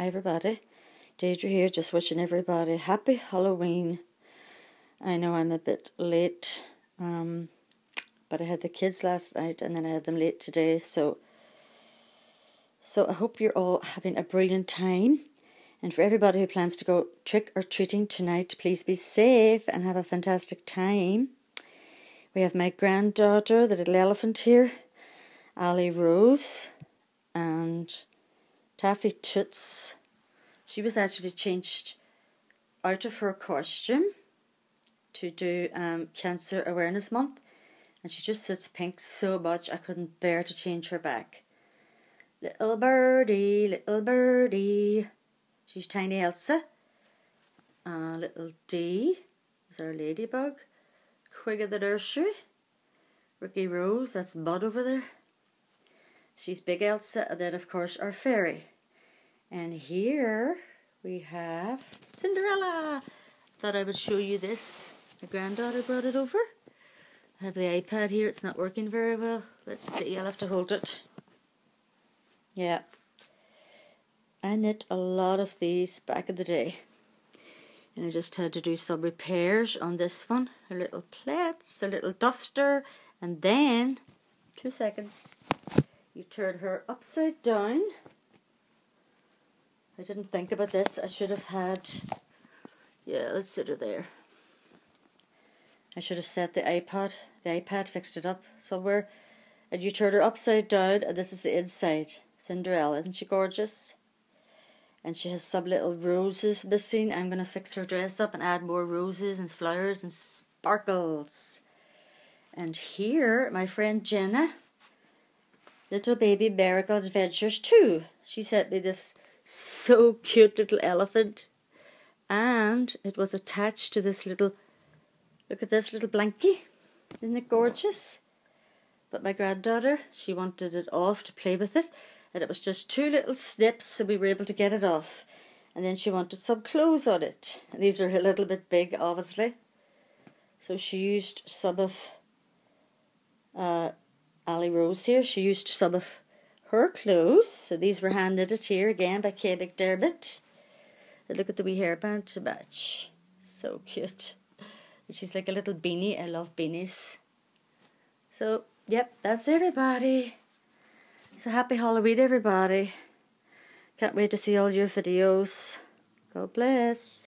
Hi everybody, Deirdre here, just wishing everybody happy Halloween. I know I'm a bit late, um, but I had the kids last night and then I had them late today, so so I hope you're all having a brilliant time. And for everybody who plans to go trick or treating tonight, please be safe and have a fantastic time. We have my granddaughter, the little elephant here, Ali Rose, and Taffy Toots. She was actually changed out of her costume to do um, Cancer Awareness Month, and she just suits pink so much I couldn't bear to change her back. Little birdie, little birdie. She's tiny Elsa. Uh, little D is our ladybug. Quig of the nursery. Ricky Rose, that's Bud over there. She's Big Elsa, and then of course our fairy. And here we have Cinderella. Thought I would show you this. My granddaughter brought it over. I have the iPad here, it's not working very well. Let's see, I'll have to hold it. Yeah. I knit a lot of these back in the day. And I just had to do some repairs on this one. A little plaits, a little duster, and then, two seconds, you turn her upside down. I didn't think about this. I should have had, yeah, let's sit her there. I should have set the iPad, the iPad fixed it up somewhere. And you turn her upside down, and this is the inside. Cinderella, isn't she gorgeous? And she has some little roses missing. I'm going to fix her dress up and add more roses and flowers and sparkles. And here, my friend Jenna, Little Baby Marigold Adventures 2. She sent me this so cute little elephant. And it was attached to this little, look at this little blankie. Isn't it gorgeous? But my granddaughter, she wanted it off to play with it. And it was just two little snips, so we were able to get it off. And then she wanted some clothes on it. And these are a little bit big, obviously. So she used some of uh, Ali Rose here. She used some of her clothes. So these were hand knitted here again by Kay McDermott. And look at the wee hairband to match. So cute. And she's like a little beanie. I love beanies. So, yep, that's everybody. So happy Halloween, everybody. Can't wait to see all your videos. God bless.